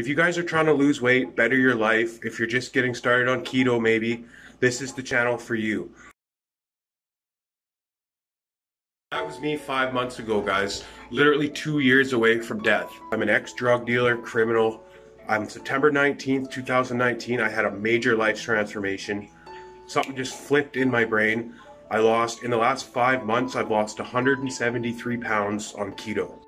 If you guys are trying to lose weight, better your life, if you're just getting started on keto maybe, this is the channel for you. That was me five months ago, guys. Literally two years away from death. I'm an ex-drug dealer, criminal. On September 19th, 2019, I had a major life transformation. Something just flipped in my brain. I lost, in the last five months, I've lost 173 pounds on keto.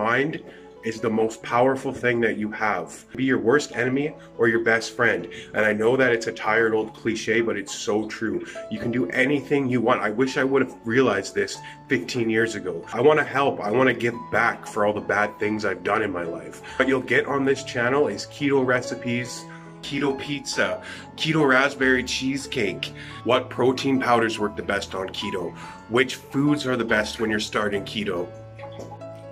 Mind is the most powerful thing that you have. Be your worst enemy or your best friend. And I know that it's a tired old cliche, but it's so true. You can do anything you want. I wish I would have realized this 15 years ago. I want to help. I want to give back for all the bad things I've done in my life. What you'll get on this channel is keto recipes, keto pizza, keto raspberry cheesecake, what protein powders work the best on keto, which foods are the best when you're starting keto,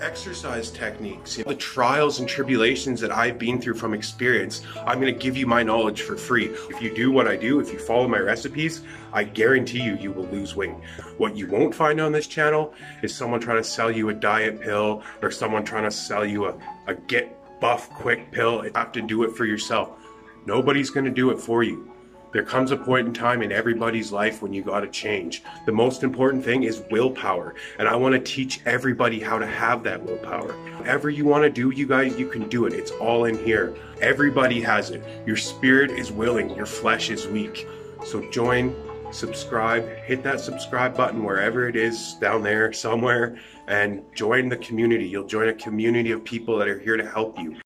exercise techniques, the trials and tribulations that I've been through from experience, I'm going to give you my knowledge for free. If you do what I do, if you follow my recipes, I guarantee you, you will lose weight. What you won't find on this channel is someone trying to sell you a diet pill or someone trying to sell you a, a get buff quick pill. You have to do it for yourself. Nobody's going to do it for you. There comes a point in time in everybody's life when you got to change. The most important thing is willpower, and I want to teach everybody how to have that willpower. Whatever you want to do, you guys, you can do it. It's all in here. Everybody has it. Your spirit is willing, your flesh is weak. So join, subscribe, hit that subscribe button wherever it is down there somewhere, and join the community. You'll join a community of people that are here to help you.